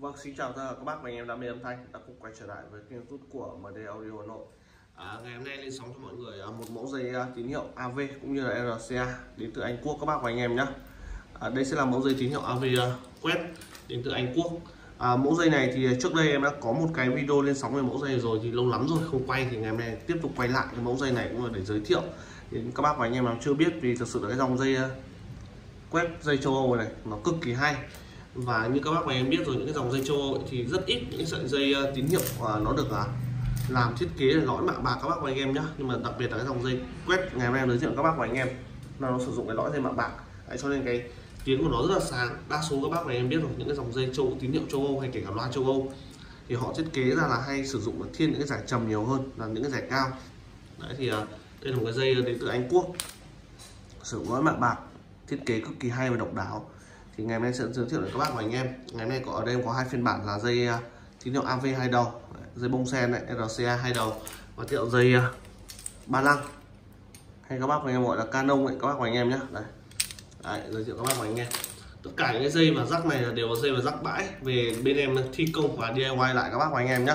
Vâng, xin chào tất cả các bác và anh em đam mê âm thanh đã cùng quay trở lại với kênh youtube của MD Audio Hà Nội. À, Ngày hôm nay lên sóng cho mọi người à, một mẫu dây à, tín hiệu AV cũng như là RCA đến từ Anh Quốc các bác và anh em nhé à, Đây sẽ là mẫu dây tín hiệu AV à, quét đến từ Anh Quốc. À, Mẫu dây này thì trước đây em đã có một cái video lên sóng về mẫu dây rồi thì lâu lắm rồi không quay thì ngày hôm nay tiếp tục quay lại cái mẫu dây này cũng là để giới thiệu đến các bác và anh em nào chưa biết vì thực sự là cái dòng dây quét dây châu Âu này nó cực kỳ hay và như các bác và em biết rồi những cái dòng dây châu Âu thì rất ít những sợi dây uh, tín hiệu và nó được uh, làm thiết kế để lõi mạng bạc các bác và anh em nhé nhưng mà đặc biệt là cái dòng dây quét ngày hôm nay giới thiệu các bác và anh em là nó sử dụng cái lõi dây mạng bạc. Đấy, cho nên cái tiếng của nó rất là sáng đa số các bác và em biết rồi những cái dòng dây châu tín hiệu châu Âu hay kể cả loa châu Âu thì họ thiết kế ra là hay sử dụng thiên những cái giải trầm nhiều hơn là những cái giải cao. Đấy thì uh, đây là một cái dây đến từ Anh Quốc sử dụng lõi mạng bạc thiết kế cực kỳ hay và độc đáo thì ngày hôm nay sẽ giới thiệu đến các bác và anh em. Ngày hôm nay có ở đây có hai phiên bản là dây à, tín hiệu AV hai đầu dây bông sen này RCA hai đầu và tiệu dây à, ba lăng. Hay các bác và anh em gọi là Canon ấy các bác và anh em nhé đây. Đấy, giới thiệu các bác và anh em. Tất cả những cái dây và rắc này đều là dây và rắc bãi về bên em thi công và DIY lại các bác và anh em nhé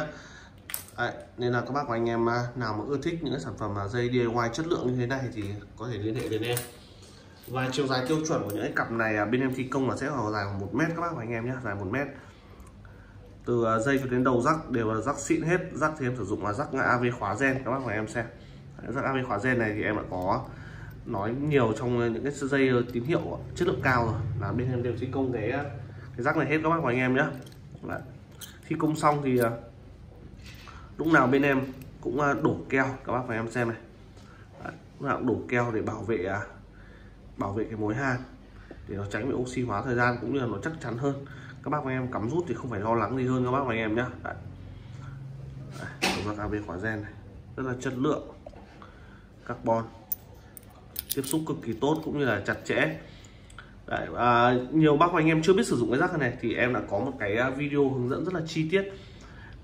Đấy, nên là các bác và anh em à, nào mà ưa thích những cái sản phẩm mà dây DIY chất lượng như thế này thì có thể liên hệ đến em và chiều dài tiêu chuẩn của những cái cặp này à, bên em thi công là sẽ vào dài khoảng một mét các bác và anh em nhé dài một mét từ à, dây cho đến đầu rắc đều là rắc xịn hết, rắc thì em sử dụng là rắc AV khóa gen các bác và em xem rắc AV khóa gen này thì em đã có nói nhiều trong những cái dây tín hiệu chất lượng cao rồi là bên em đều thi công cái à, cái rắc này hết các bác và anh em nhé Đấy. thi công xong thì lúc nào bên em cũng đổ keo các bác và em xem này Đấy. lúc nào cũng đổ keo để bảo vệ bảo vệ cái mối hàn để nó tránh bị oxy hóa thời gian cũng như là nó chắc chắn hơn. Các bác và anh em cắm rút thì không phải lo lắng gì hơn các bác và anh em nhé Đấy. Đây, về khóa gen này. Rất là chất lượng. Carbon. Tiếp xúc cực kỳ tốt cũng như là chặt chẽ. Đấy, à, nhiều bác và anh em chưa biết sử dụng cái rác này thì em đã có một cái à, video hướng dẫn rất là chi tiết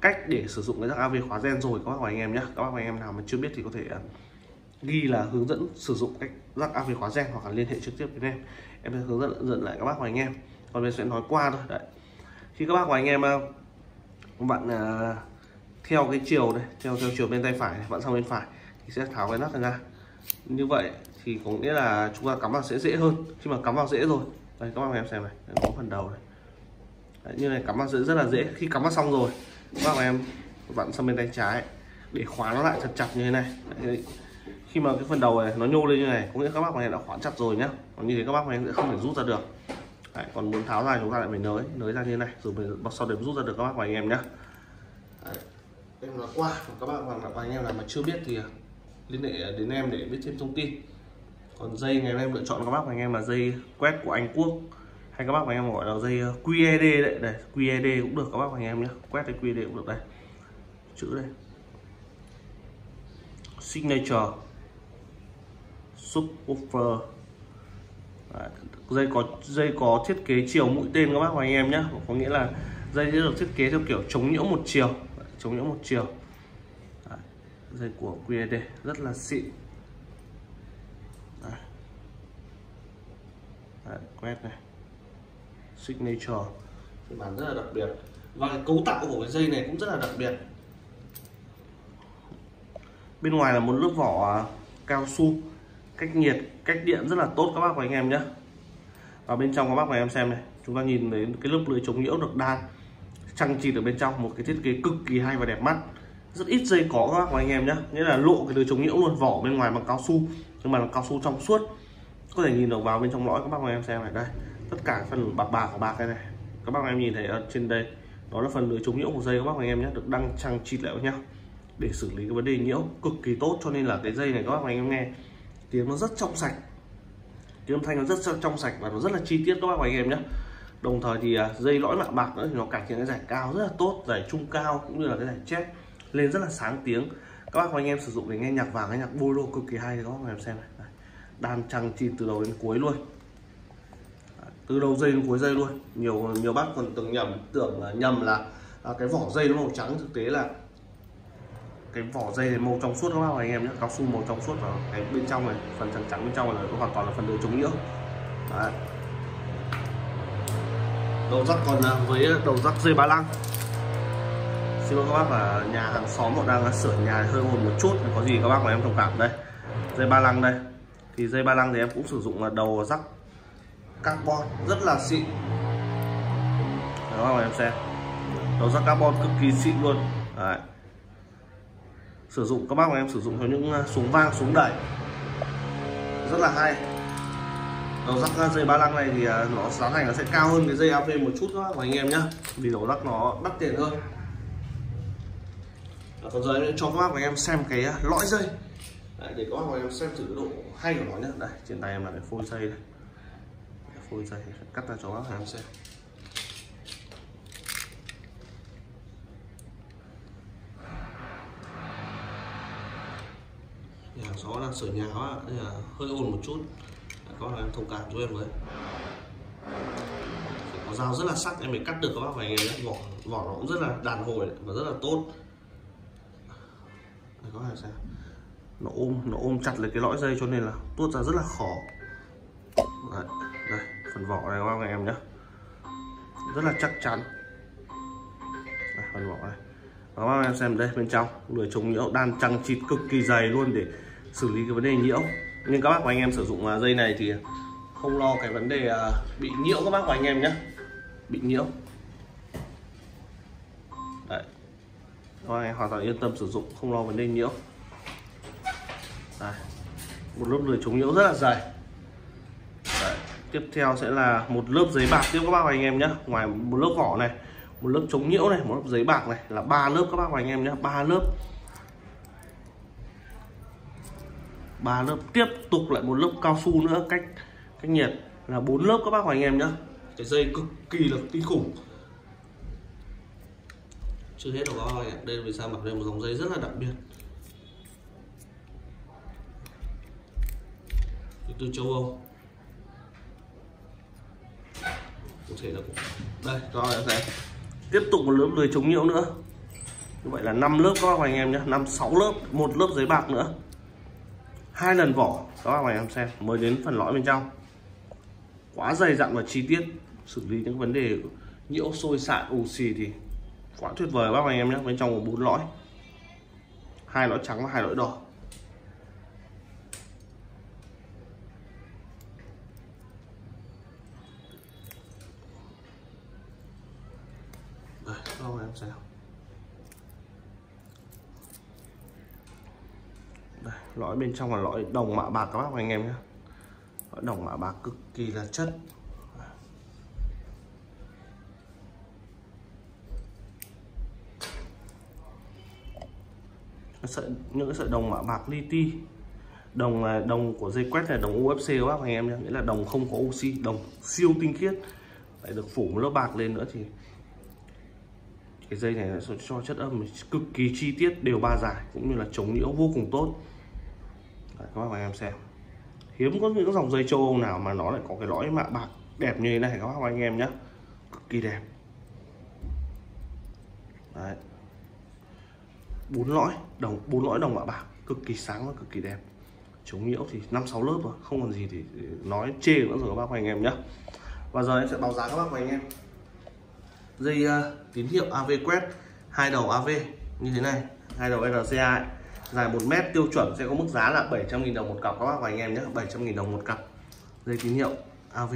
cách để sử dụng cái rác AV khóa gen rồi các bác và anh em nhé các bác và anh em nào mà chưa biết thì có thể à, ghi là hướng dẫn sử dụng cách giác áp về khóa gen hoặc là liên hệ trực tiếp với em. Em sẽ hướng dẫn dẫn lại các bác và anh em. Còn mình sẽ nói qua thôi đấy. Khi các bác và anh em à, bạn uh, theo cái chiều đây theo theo chiều bên tay phải bạn sang bên phải thì sẽ tháo cái nắp này ra. Như vậy thì có nghĩa là chúng ta cắm vào sẽ dễ hơn. Khi mà cắm vào dễ rồi. Đây các bác em xem này. Có phần đầu này. Đấy, như này cắm vào dễ rất là dễ. Khi cắm vào xong rồi các bác em bạn sang bên tay trái để khóa nó lại thật chặt như thế này. Đấy, khi mà cái phần đầu này nó nhô lên như này có nghĩa các bác này đã khóa chặt rồi nhá. Còn như thế các bác này sẽ không thể rút ra được. Đấy, còn muốn tháo ra chúng ta lại phải nới nới ra như thế này. Rồi mình sau để rút ra được các bác và anh em nhé em là qua các bác và anh em nào mà chưa biết thì uh, liên hệ đến em để biết thêm thông tin. Còn dây ngày hôm em lựa chọn các bác và anh em là dây quét của Anh Quốc. Hay các bác và anh em gọi là dây uh, QED đấy. Đây QED cũng được các bác và anh em nhé quét cái QED cũng được đây. Chữ đây. Signature subwoofer. Dây có dây có thiết kế chiều mũi tên các bác và anh em nhé có nghĩa là dây sẽ được thiết kế theo kiểu chống nhiễu một chiều. Chống nhiễu một chiều. Đấy, dây của QED rất là xịn. Đấy. Đấy, quét này. Signature. Phiên bản rất là đặc biệt. Và cái cấu tạo của cái dây này cũng rất là đặc biệt. Bên ngoài là một lớp vỏ cao su cách nhiệt, cách điện rất là tốt các bác và anh em nhé. Và bên trong các bác và em xem này, chúng ta nhìn thấy cái lớp lưới chống nhiễu được đan trang trí ở bên trong, một cái thiết kế cực kỳ hay và đẹp mắt. Rất ít dây có các bác và anh em nhé, nghĩa là lộ cái lưới chống nhiễu luôn, vỏ bên ngoài bằng cao su, nhưng mà là cao su trong suốt. Có thể nhìn được vào bên trong lõi các bác và em xem này, đây. Tất cả phần bạc bạc của bạc cái này, các bác và em nhìn thấy ở trên đây, đó là phần lưới chống nhiễu của dây các bác và anh em nhé, được đăng trang trí lại với nhau để xử lý cái vấn đề nhiễu cực kỳ tốt, cho nên là cái dây này các bác và anh em nghe tiếng nó rất trong sạch. Tiếng âm thanh nó rất trong sạch và nó rất là chi tiết các bác và anh em nhé. Đồng thời thì à, dây lõi mạng bạc nữa thì nó cải thiện cái giải cao rất là tốt giải trung cao cũng như là cái giải chép lên rất là sáng tiếng. Các bác và anh em sử dụng để nghe nhạc vàng nghe nhạc bolero cực kỳ hay các bác và em xem này. Đàn trăng chìm từ đầu đến cuối luôn. À, từ đầu dây đến cuối dây luôn. Nhiều nhiều bác còn tưởng nhầm tưởng là nhầm là, là cái vỏ dây nó màu trắng thực tế là cái vỏ dây này màu trong suốt các bác và anh em nhé? Cao su màu trong suốt và cái bên trong này, phần trắng trắng bên trong này nó hoàn toàn là phần đồ chống nhiễu. Đấy. đầu rắc còn là với đầu rắc dây ba lăng. Xin lỗi các bác, là nhà hàng xóm họ đang sửa nhà hơi hồn một chút, có gì các bác mà em thông cảm đây. Dây ba lăng đây. Thì dây ba lăng thì em cũng sử dụng là đầu rắc carbon, rất là xịn. Đó mà em xem. Đầu rắc carbon cực kỳ xịn luôn. Đấy sử dụng. Các bác và em sử dụng cho những à, súng vang súng đẩy. Rất là hay. Đầu rắc à, dây ba lăng này thì à, nó giá thành nó sẽ cao hơn cái dây AV một chút các bác anh em nhá. Vì đầu rắc nó đắt tiền hơn. Còn giờ em cho các bác và em xem cái lõi dây. Đấy, để các bác và em xem thử độ hay của nó nhá. Đây trên tay em là cái phôi dây đây. Phôi dây cắt ra cho các bác và em xem nhà gió đang sửa nhà quá nên là hơi ồn một chút. Có là em thông cảm cho em với có dao rất là sắc em mới cắt được các bác và anh em nhé vỏ vỏ nó cũng rất là đàn hồi và rất là tốt. Đây, có là sao nó ôm nó ôm chặt lấy cái lõi dây cho nên là tuốt ra rất là khó. Đây, đây phần vỏ này các bác và anh em nhé rất là chắc chắn. Đây, phần vỏ này. Các bác em xem đây bên trong lưỡi chống nhiễu đan trăng chịt cực kỳ dày luôn để xử lý cái vấn đề nhiễu. Nhưng các bác và anh em sử dụng à, dây này thì không lo cái vấn đề à, bị nhiễu các bác và anh em nhé bị nhiễu. Đấy. Các bác hoàn toàn yên tâm sử dụng, không lo vấn đề nhiễu. Đây. một lớp lưới chống nhiễu rất là dày. Đấy. tiếp theo sẽ là một lớp giấy bạc tiếp các bác và anh em nhé ngoài một lớp vỏ này, một lớp chống nhiễu này, một lớp giấy bạc này là ba lớp các bác và anh em nhé ba lớp. Ba lớp tiếp tục lại một lớp cao su nữa. Cách cách nhiệt là bốn lớp các bác và anh em nhé cái dây cực kỳ là kinh khủng. Chưa hết đâu các bác đây vì sao mặc lên một dòng dây rất là đặc biệt. Từ châu Âu. Có thể là đây em xem. Tiếp tục một lớp lưới chống nhiễu nữa. Như vậy là 5 lớp các bác và anh em nhé năm sáu lớp một lớp giấy bạc nữa hai lần vỏ. Các bác anh em xem. Mới đến phần lõi bên trong. Quá dày dặn và chi tiết. Xử lý những vấn đề nhiễu sôi, sạn ù xì thì quá tuyệt vời. Bác bạn anh em nhé, bên trong có bốn lõi. Hai lõi trắng và hai lõi đỏ. Đây các bạn em xem. Đây, lõi bên trong là lõi đồng mạ bạc các bác và anh em nhé. Lõi đồng mạ bạc cực kỳ là chất. Sợi những cái sợi đồng mạ bạc li ti. Đồng là đồng của dây quét này đồng UFC các bác anh em nhé. Nghĩa là đồng không có oxy đồng siêu tinh khiết. Lại được phủ một lớp bạc lên nữa thì cái dây này sẽ cho chất âm cực kỳ chi tiết đều ba dài cũng như là chống nhiễu vô cùng tốt. Đấy, các bác anh em xem. Hiếm có những dòng dây châu Âu nào mà nó lại có cái lõi mạ bạc đẹp như thế này. Các bác anh em nhé cực kỳ đẹp. Đấy. Bốn lõi đồng bốn lõi đồng mạ bạc. Cực kỳ sáng và cực kỳ đẹp. Chống nhiễu thì năm sáu lớp rồi không còn gì thì nói chê nữa rồi các bác và anh em nhé và giờ em sẽ báo giá các bác và anh em. Dây uh, tín hiệu AV quét hai đầu AV như thế này hai đầu RCA ấy dài 1 mét tiêu chuẩn sẽ có mức giá là 700.000 đồng một cặp. Các bác và anh em nhé 700.000 đồng một cặp. Dây tín hiệu AV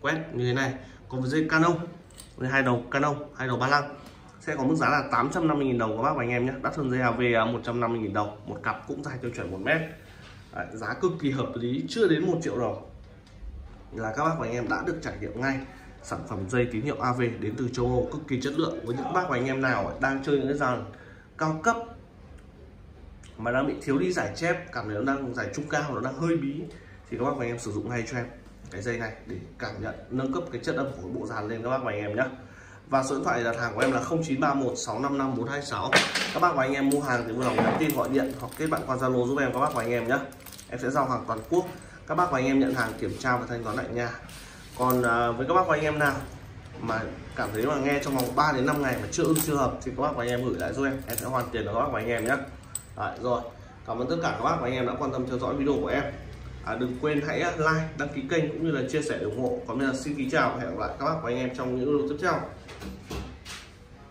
quét như thế này. Còn dây Canon với hai đầu Canon hai đầu ba lăng. Sẽ có mức giá là 850.000 đồng các bác và anh em nhé. Đắt hơn dây AV 150.000 à, đồng một cặp cũng dài tiêu chuẩn 1 mét. Đấy, giá cực kỳ hợp lý chưa đến 1 triệu đồng. Là các bác và anh em đã được trải nghiệm ngay sản phẩm dây tín hiệu AV đến từ châu Âu cực kỳ chất lượng. Với những bác và anh em nào đang chơi những cái dàn cao cấp mà đang bị thiếu đi giải chép, cảm thấy nó đang giải trung cao, nó đang hơi bí, thì các bác và anh em sử dụng ngay cho em cái dây này để cảm nhận, nâng cấp cái chất âm của bộ dàn lên các bác và anh em nhé. Và số điện thoại đặt hàng của em là 0931 655 426 các bác và anh em mua hàng thì vui lòng nhắn tin, gọi điện hoặc kết bạn qua Zalo giúp em các bác và anh em nhé. Em sẽ giao hàng toàn quốc. Các bác và anh em nhận hàng kiểm tra và thanh toán lại nhà. Còn à, với các bác và anh em nào mà cảm thấy mà nghe trong vòng 3 đến 5 ngày mà chưa ưng chưa hợp thì các bác và anh em gửi lại giúp em. Em sẽ hoàn tiền cho các bác và anh em nhé. Đấy, rồi. Cảm ơn tất cả các bác và anh em đã quan tâm theo dõi video của em. À, đừng quên hãy à, like đăng ký kênh cũng như là chia sẻ ủng hộ. Còn bây giờ xin kính chào và hẹn gặp lại các bác và anh em trong những video tiếp theo.